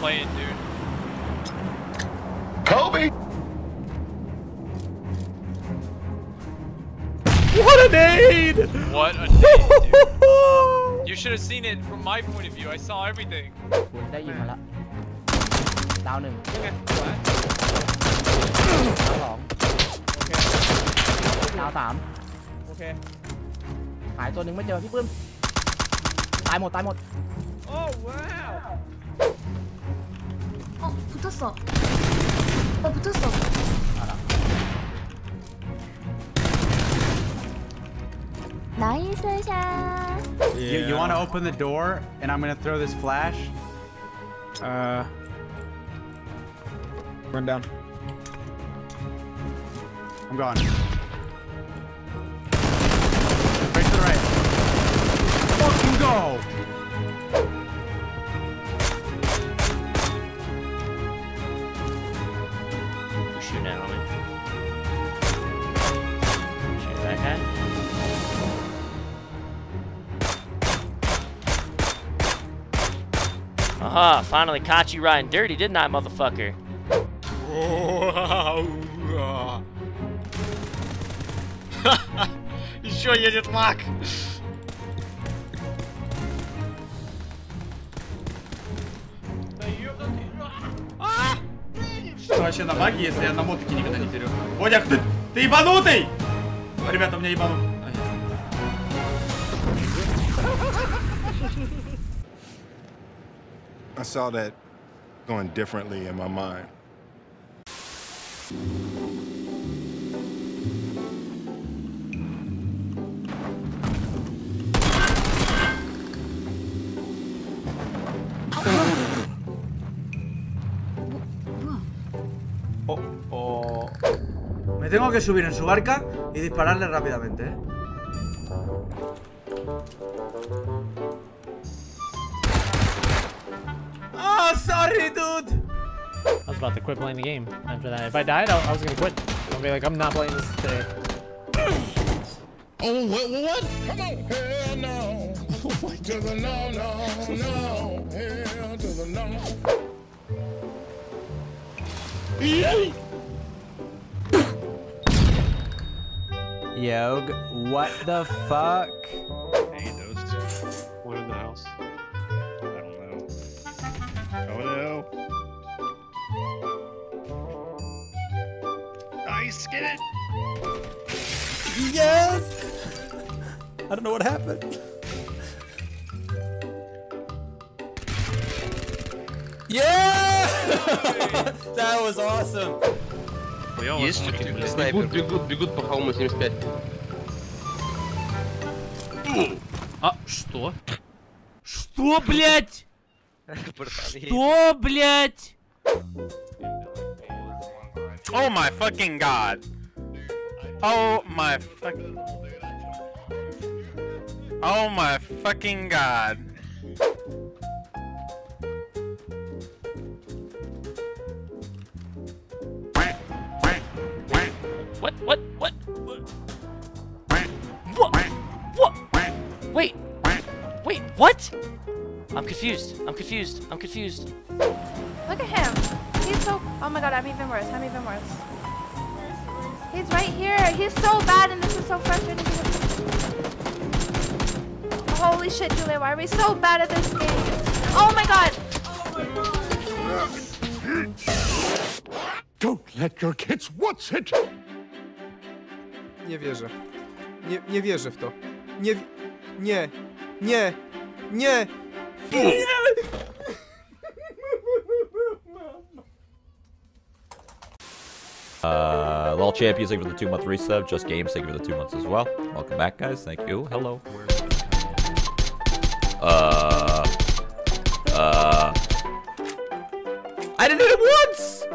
playing, dude. Kobe! What a nade! What a nade, dude. You should have seen it from my point of view. I saw everything. คุณได้ยินมาแล้วดาวหนึ่ง ยังไงสวย ดาวสอง โอเค ดาวสาม โอเค หายตัวหนึ่งไม่เจอพี่ปื้มตายหมดตายหมด โอ้ว้าว 어 붙었어. 어 붙었어. 나이스 샷. You, you want to open the door, and I'm gonna throw this flash. Uh, run down. I'm gone. Right to the right. Fucking go! Aha, finally caught you riding dirty, didn't I, motherfucker? Еще едет лак. Что вообще на баге, если я на мотике никогда не беру? Водяк, ты, ты ебанутый! Ребята, у меня ебанут. I saw that going differently in my mind. Oh, oh. Me tengo que subir en su barca y dispararle rápidamente, ¿eh? Was about to quit playing the game after that. If I died, I, I was gonna quit. I'll be like, I'm not playing this today. Oh, what? what? Come on. Hell no. Oh to the no, no, no. Hell to the no. Yog, what the fuck? Hey, those two. One in the house. I don't know. Oh no. Nice, get it. yes! I don't know what happened. Yeah! that was awesome. We all Есть want to do this. Бегут, бегут, бегут по холму 75. А, что? Что, блядь? Что, блядь? Oh my fucking god. Oh my fucking. Oh my fucking god. What, what, what? What? What? Wait. Wait, what? I'm confused. I'm confused. I'm confused. Look at him. He's so. Oh my god, I'm even worse. I'm even worse. He's right here. He's so bad, and this is so frustrating. Holy shit, Julia, why are we so bad at this game? Oh my god. Don't let your kids watch it. Nie wierzę. Nie, nie wierzę w to. Nie, wi- nie, nie, nie. Champions, thank you for the two month resub. Just Games, thank you for the two months as well. Welcome back, guys. Thank you. Hello. Uh. Uh. I didn't hit him once!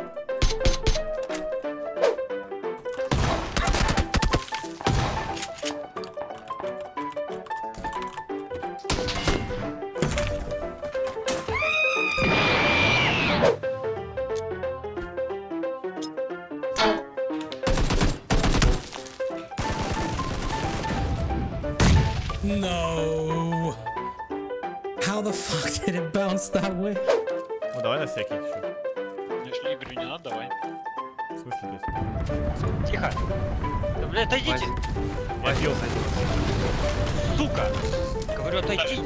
No. How the fuck did it bounce that way? Ну давай на всякий. чё. Нашли игру, не надо, давай. В смысле, то есть? Тихо. Да, блядь, отойдите. Я бил, Сука. Говорю, отойдите.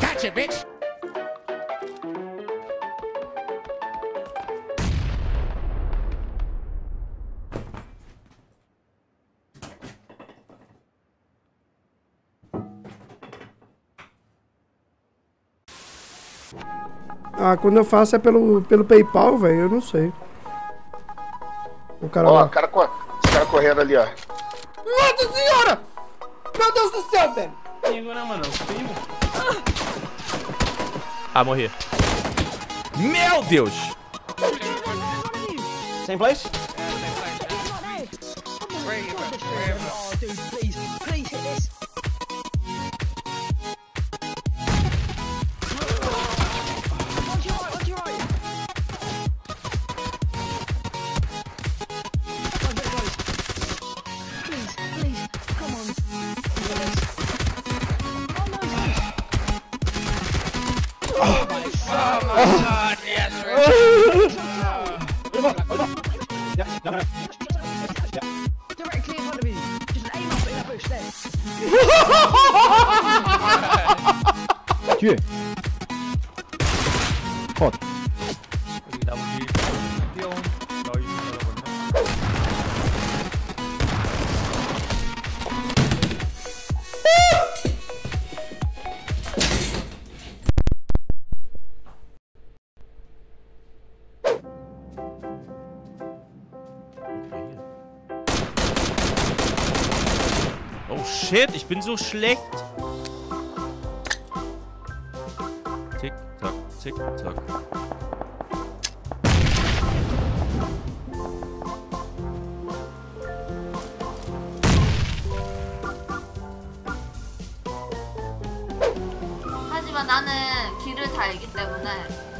Gotcha, bitch. Ah, quando eu faço é pelo, pelo PayPal, velho, eu não sei. O cara Ó, lá. o cara, co- esse cara correndo ali, ó. Nossa senhora! Meu Deus do céu, velho! Ah, morri. Meu Deus! Same place? Directly in front of you. Just aim up in that bush there. Tu Foda. shit, ich bin so schlecht. Tick, tack, tick, tack. 하지만 나는 길을 다 알기 때문에